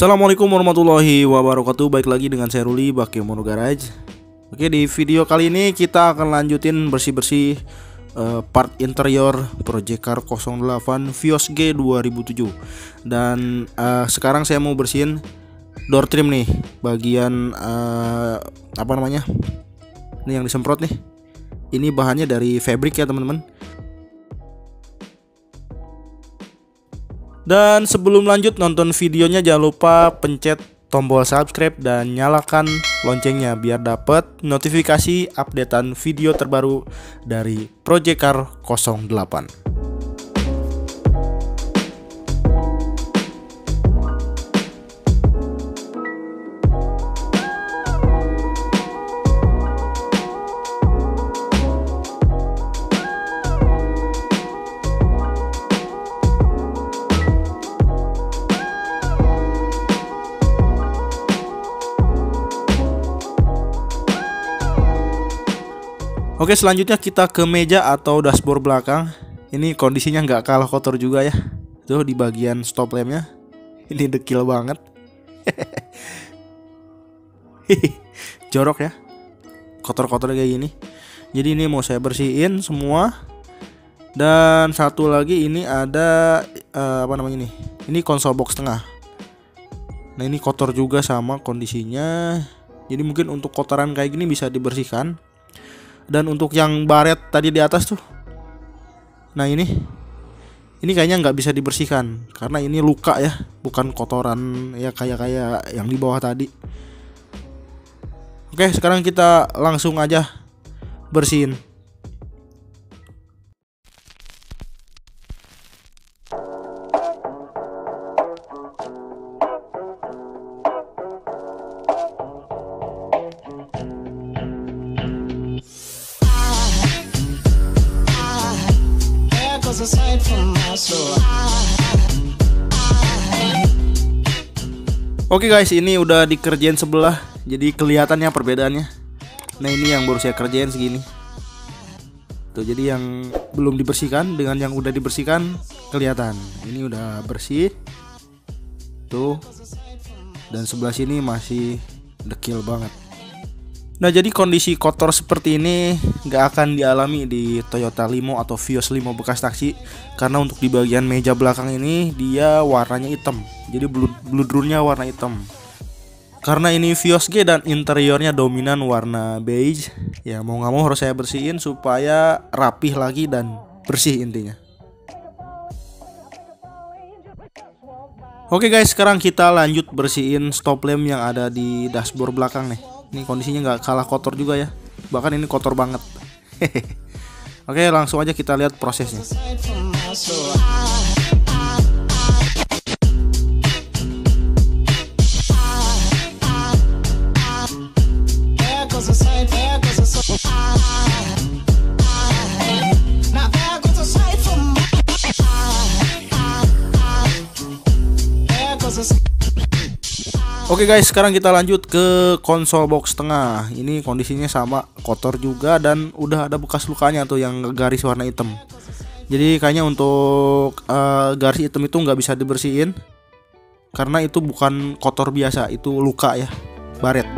Assalamualaikum warahmatullahi wabarakatuh. Baik lagi dengan saya Ruli Bakemono Garage. Oke di video kali ini kita akan lanjutin bersih-bersih uh, part interior Project Car 08 Vios G 2007 Dan uh, sekarang saya mau bersihin door trim nih Bagian uh, apa namanya? Ini yang disemprot nih. Ini bahannya dari fabric ya teman-teman Dan sebelum lanjut nonton videonya jangan lupa pencet tombol subscribe dan nyalakan loncengnya biar dapat notifikasi updatean video terbaru dari Project Car 08. Oke selanjutnya kita ke meja atau dashboard belakang. Ini kondisinya nggak kalah kotor juga ya. Tuh di bagian stop lampnya. Ini dekil banget. Jorok ya. Kotor-kotor kayak gini. Jadi ini mau saya bersihin semua. Dan satu lagi ini ada uh, Apa namanya nih Ini konsol box tengah. Nah ini kotor juga sama kondisinya. Jadi mungkin untuk kotoran kayak gini bisa dibersihkan dan untuk yang baret tadi di atas tuh. Nah ini. Ini kayaknya nggak bisa dibersihkan. Karena ini luka ya. Bukan kotoran ya kayak kayak yang di bawah tadi. Oke sekarang kita langsung aja bersihin Oke guys, ini udah dikerjain sebelah, jadi kelihatannya perbedaannya. Nah ini yang baru saya kerjain segini. Tuh jadi yang belum dibersihkan dengan yang udah dibersihkan kelihatan. Ini udah bersih. Tuh. Dan sebelah sini masih dekil banget. Nah jadi kondisi kotor seperti ini nggak akan dialami di Toyota Limo atau Vios Limo bekas taksi karena untuk di bagian meja belakang ini dia warnanya hitam. Jadi bludrunnya warna hitam. Karena ini Vios G dan interiornya dominan warna beige ya mau nggak mau harus saya bersihin supaya rapih lagi dan bersih intinya. Oke guys sekarang kita lanjut bersihin stop lamp yang ada di dashboard belakang nih ini kondisinya nggak kalah kotor juga ya. Bahkan ini kotor banget. Oke langsung aja kita lihat prosesnya Oke guys, sekarang kita lanjut ke konsol box tengah. Ini kondisinya sama, kotor juga dan udah ada bekas lukanya tuh yang garis warna hitam. Jadi kayaknya untuk uh, garis hitam itu nggak bisa dibersihin karena itu bukan kotor biasa, itu luka ya, baret.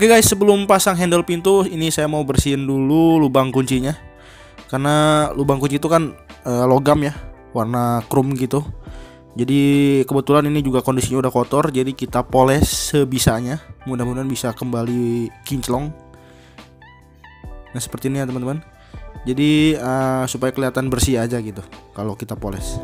Oke guys, sebelum pasang handle pintu, ini saya mau bersihin dulu lubang kuncinya. Karena lubang kunci itu kan e, logam ya, warna chrome gitu. Jadi kebetulan ini juga kondisinya udah kotor, jadi kita poles sebisanya. Mudah-mudahan bisa kembali kinclong. Nah seperti ini ya teman-teman. Jadi uh, supaya kelihatan bersih aja gitu kalau kita poles.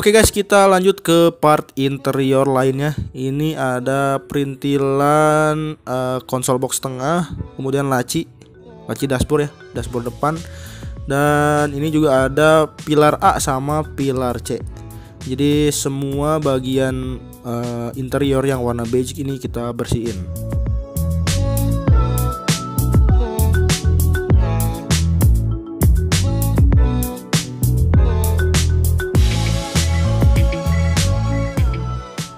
Oke guys, kita lanjut ke part interior lainnya. Ini ada perintilan uh, konsol box tengah, kemudian laci, laci dashboard ya, dashboard depan. Dan ini juga ada pilar A sama pilar C. Jadi semua bagian uh, interior yang warna beige ini kita bersihin.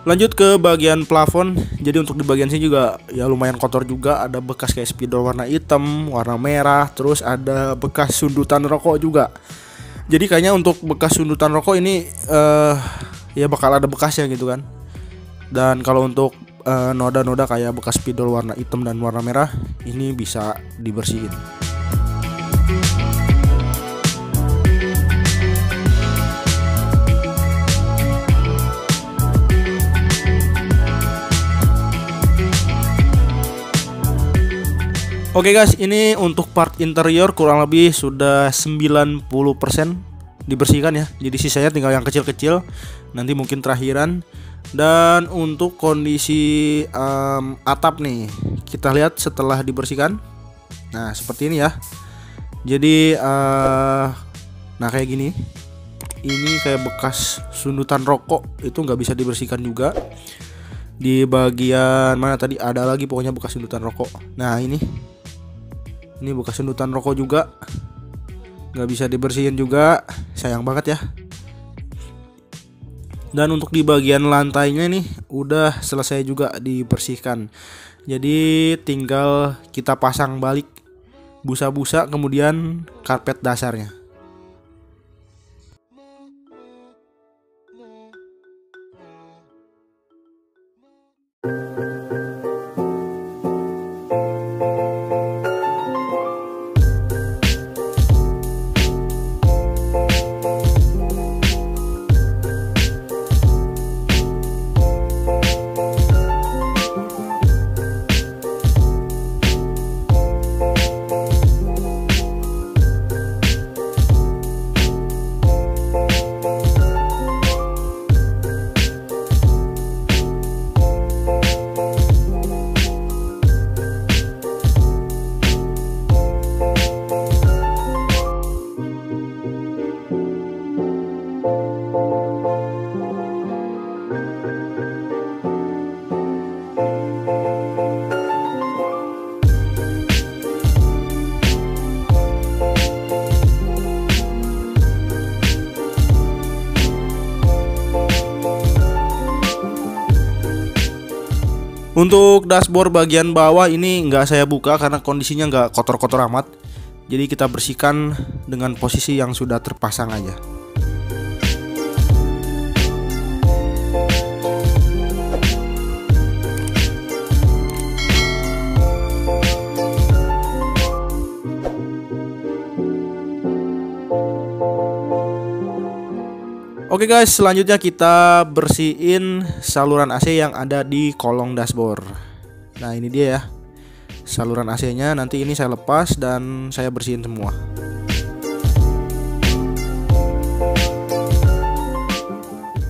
Lanjut ke bagian plafon. Jadi untuk di bagian sini juga ya lumayan kotor juga. Ada bekas kayak spidol warna hitam, warna merah, terus ada bekas sundutan rokok juga. Jadi kayaknya untuk bekas sundutan rokok ini uh, ya bakal ada bekasnya gitu kan. Dan kalau untuk eh, noda-noda uh, kayak bekas spidol warna hitam dan warna merah ini bisa dibersihin. Oke okay guys, ini untuk part interior kurang lebih sudah 90% dibersihkan ya. Jadi sisanya tinggal yang kecil-kecil. Nanti mungkin terakhiran. Dan untuk kondisi um, atap nih, kita lihat setelah dibersihkan. Nah, seperti ini ya. Jadi uh, nah kayak gini. Ini kayak bekas sundutan rokok itu nggak bisa dibersihkan juga di bagian mana tadi ada lagi pokoknya bekas sundutan rokok. Nah, ini ini bekas sundutan rokok juga. Nggak bisa dibersihin juga. Sayang banget ya. Dan untuk di bagian lantainya nih udah selesai juga dibersihkan. Jadi tinggal kita pasang balik busa-busa kemudian karpet dasarnya Untuk dashboard bagian bawah ini nggak saya buka karena kondisinya nggak kotor-kotor amat. Jadi kita bersihkan dengan posisi yang sudah terpasang aja. Oke guys, selanjutnya kita bersihin saluran AC yang ada di kolong dashboard. Nah, ini dia ya. Saluran AC-nya nanti ini saya lepas dan saya bersihin semua.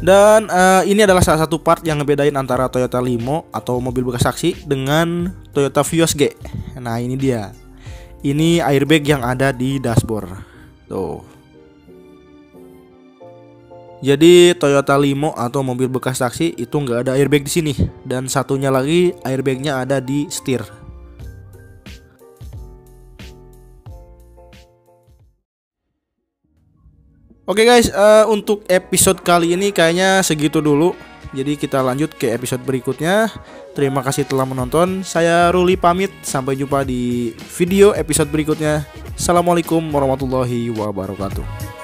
Dan uh, ini adalah salah satu part yang ngebedain antara Toyota Limo atau mobil bekas saksi dengan Toyota Vios G. Nah, ini dia. Ini airbag yang ada di dashboard. Tuh. Jadi Toyota Limo atau mobil bekas taksi itu nggak ada airbag di sini dan satunya lagi airbagnya ada di setir. Oke guys, uh, untuk episode kali ini kayaknya segitu dulu. Jadi kita lanjut ke episode berikutnya. Terima kasih telah menonton. Saya Ruli pamit. Sampai jumpa di video episode berikutnya. Assalamualaikum warahmatullahi wabarakatuh.